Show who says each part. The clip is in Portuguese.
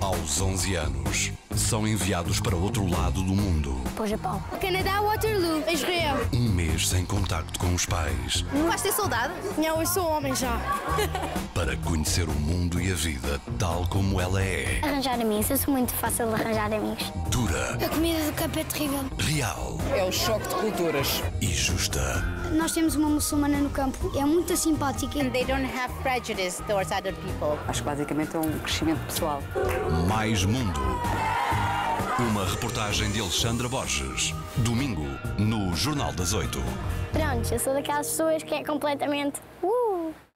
Speaker 1: Aos 11 anos, são enviados para outro lado do mundo.
Speaker 2: Para o Japão.
Speaker 3: Canadá, Waterloo. Israel.
Speaker 1: Um mês sem contacto com os pais.
Speaker 3: Vais ter saudade? Não, eu sou homem já.
Speaker 1: Para conhecer o mundo e a vida tal como ela é.
Speaker 2: Arranjar amigos. Eu sou muito fácil de arranjar amigos.
Speaker 1: Dura,
Speaker 3: A comida do campo é terrível.
Speaker 1: real
Speaker 4: É o choque de culturas.
Speaker 1: e justa.
Speaker 3: Nós temos uma muçulmana no campo. É muito simpática.
Speaker 5: They don't have prejudice towards other people.
Speaker 6: Acho que basicamente é um crescimento pessoal.
Speaker 1: Mais Mundo. Uma reportagem de Alexandra Borges. Domingo, no Jornal das Oito.
Speaker 2: Pronto, eu sou daquelas pessoas que é completamente. Uh!